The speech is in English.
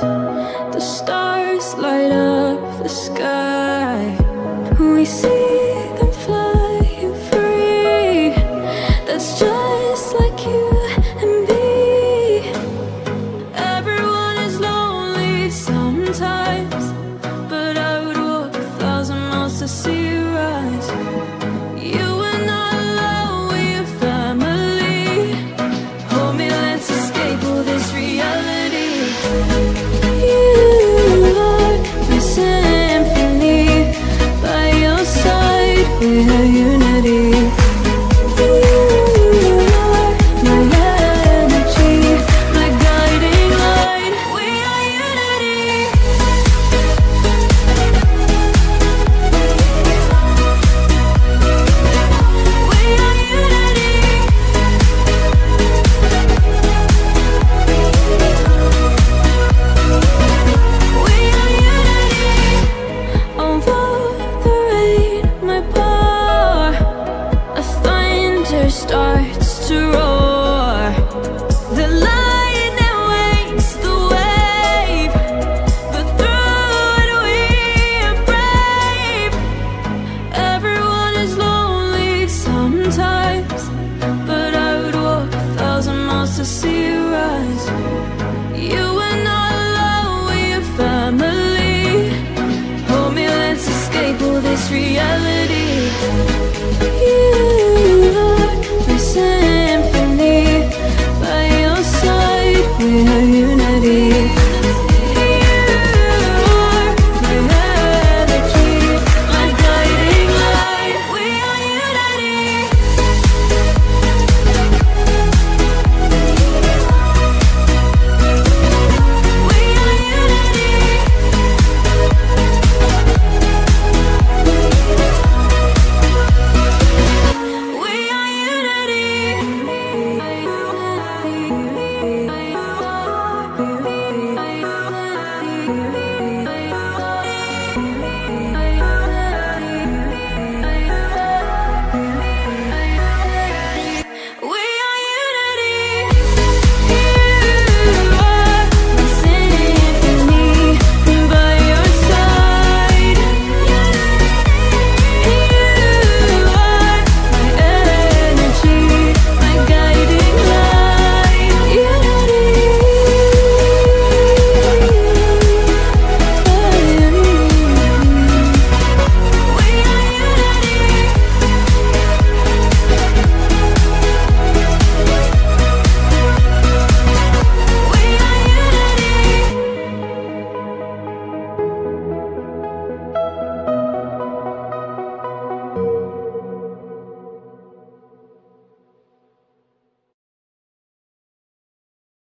The stars light up the sky. We see them flying free. That's just like you and me. Everyone is lonely sometimes. Starts to roar. The lightning wakes the wave, but through it we are brave. Everyone is lonely sometimes, but I would walk a thousand miles to see you rise. You are not alone, we are family. Hold me, let's escape all this reality. you.